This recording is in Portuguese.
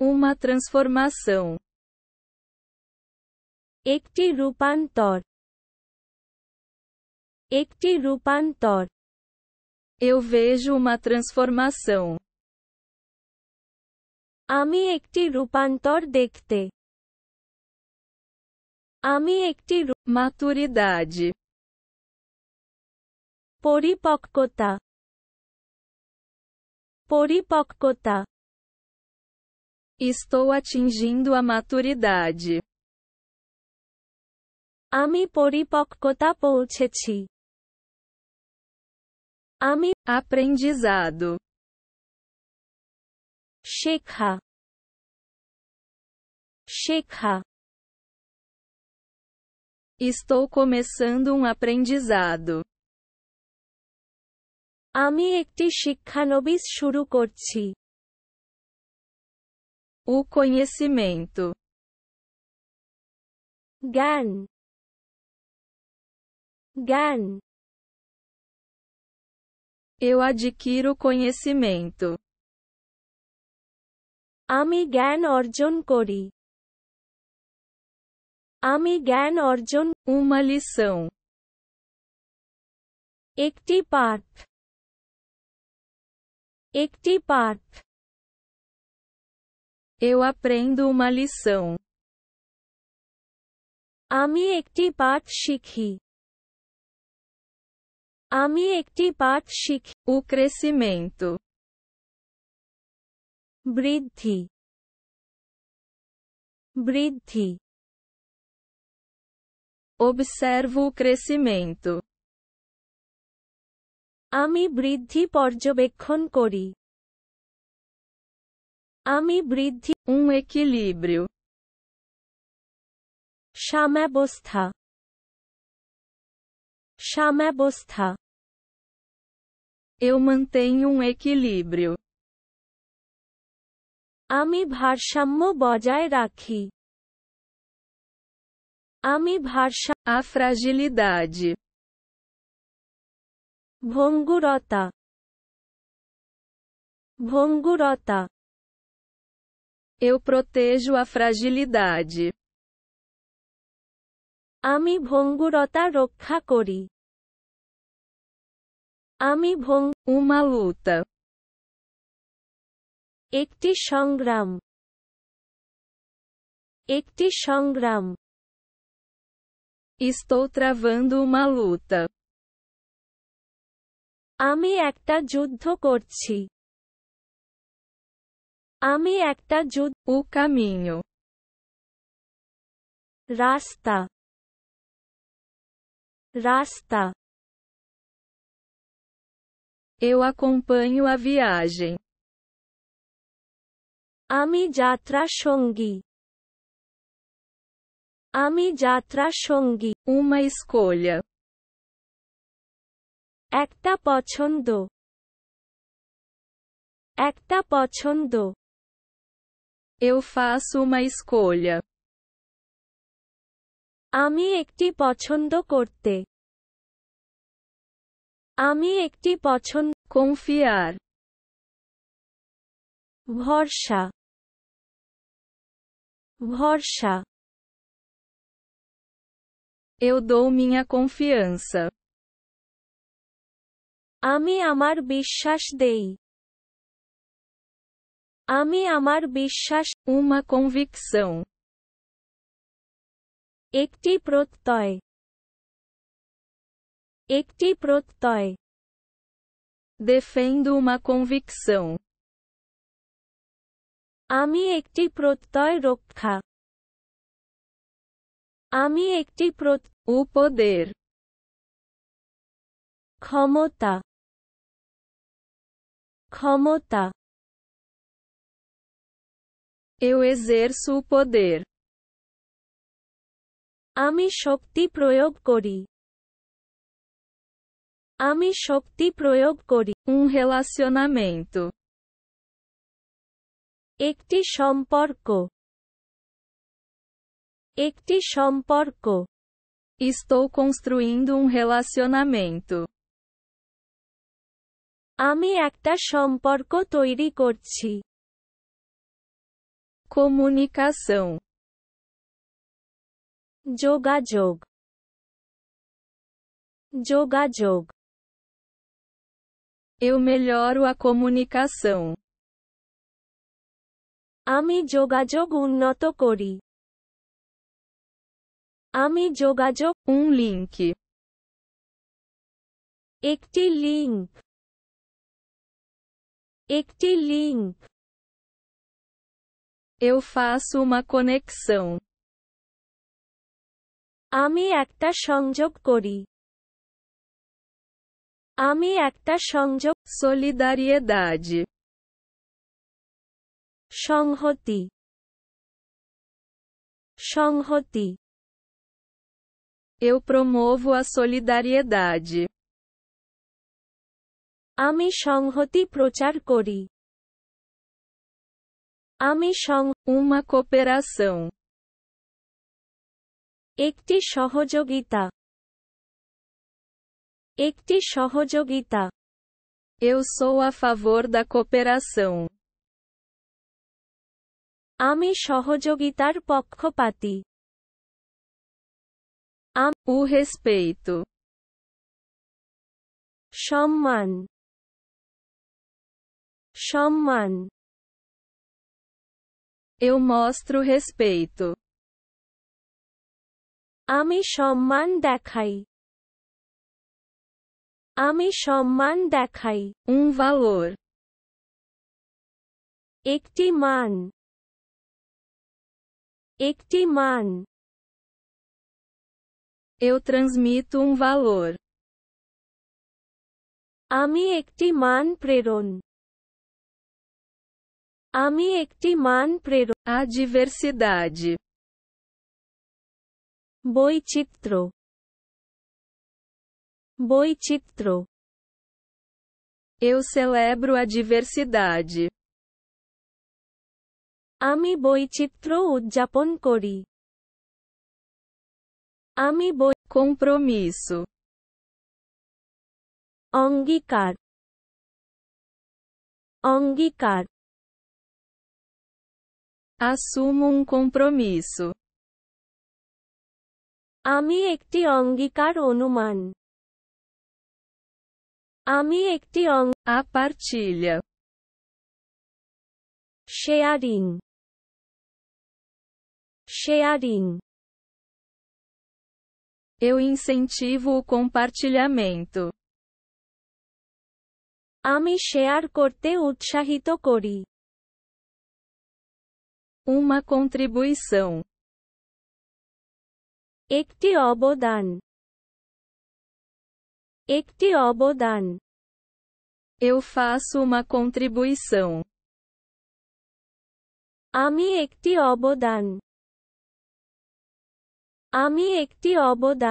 Uma transformação. একটি রূপান্তর একটি রূপান্তর Eu vejo uma transformação. আমি একটি রূপান্তর দেখতে আমি একটি রূ- Maturidade. পরিপক্কতা পরিপক্কতা Estou atingindo a maturidade. আমি পরিপক্কতা পৌঁছেছি আমি Aprendizado. শেখা শেখা Estou começando um aprendizado. আমি একটি শিক্ষানবিশ শুরু করছি O conhecimento. জ্ঞান জ্ঞান Eu adquiro conhecimento. আমি জ্ঞান অর্জন করি আমি জ্ঞান অর্জন Uma lição. একটি পাঠ একটি পাঠ Eu aprendo uma lição. আমি একটি পাঠ শিখি আমি একটি পাঠ শিখি O crescimento. বৃদ্ধি বৃদ্ধি Observo o crescimento. আমি বৃদ্ধি পর্যবেক্ষণ করি আমি বৃদ্ধি Um equilíbrio. সাম্যাবস্থা সাম্যাবস্থা Eu mantenho um equilíbrio. আমি ভারসাম্য বজায় রাখি আমি ভারসাম্য A fragilidade. ভঙ্গুরতা ভঙ্গুরতা Eu protejo a fragilidade. আমি ভঙ্গুরতা রক্ষা করি আমি ভঙ্গ Uma luta. একটি সংগ্রাম একটি সংগ্রাম Estou travando uma luta. আমি একটা যুদ্ধ করছি আমি একটা যুদ্ধ O caminho. রাস্তা রাস্তা Eu acompanho a viagem. আমি যাত্রা সঙ্গী আমি যাত্রা সঙ্গী Uma escolha. একটা পছন্দ একটা পছন্দ Eu faço uma escolha. আমি একটি পছন্দ করতে আমি একটি পছন্দ Confiar. ভরসা ভরসা Eu dou minha confiança. আমি আমার বিশ্বাস দেই আমি আমার বিশ্বাস Uma convicção. একটি প্রত্যয় একটি প্রত্যয় Defendo uma convicção. আমি একটি প্রত্যয় রক্ষা আমি একটি প্রত poder. ক্ষমতা ক্ষমতা Eu exerço o poder. আমি শক্তি প্রয়োগ করি আমি শক্তি প্রয়োগ করি Um relacionamento. একটি সম্পর্ক একটি সম্পর্ক Estou construindo um relacionamento. আমি একটা সম্পর্ক তৈরি করছি comunicação, যোগাযোগ যোগাযোগ eu melhoro a comunicação, আমি যোগাযোগ উন্নত করি আমি যোগাযোগ um link, একটি লিঙ্ক একটি link eu faço uma conexão, আমি একটা সংযোগ করি আমি একটা সংযোগ solidariedade, সংহতি সংহতি eu promovo a solidariedade, আমি সংহতি প্রচার করি আমি সং uma cooperação, একটি সহযোগিতা একটি সহযোগিতা eu sou a favor da cooperação, আমি সহযোগিতার পক্ষপাতী o respeito, সম্মান সম্মান eu mostro respeito, আমি সম্মান দেখাই আমি সম্মান দেখাই um valor, একটি মান একটি মান eu transmito um valor, আমি একটি মান প্রেরণ আমি একটি মান প্রেরণ a diversidade, বৈচিত্র্য বৈচিত্র্য eu celebro a diversidade, আমি বৈচিত্র্য উদযাপন করি আমি বৈ compromisso, অঙ্গীকার অঙ্গীকার assumo um compromisso, আমি একটি অঙ্গীকার অনুমান আমি একটি অং a partilha, sharing sharing eu incentivo o compartilhamento, আমি শেয়ার করতে উৎসাহিত করি uma contribuição, একটি অবদান একটি অবদান eu faço uma contribuição, আমি একটি অবদান আমি একটি অবদান